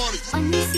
Money.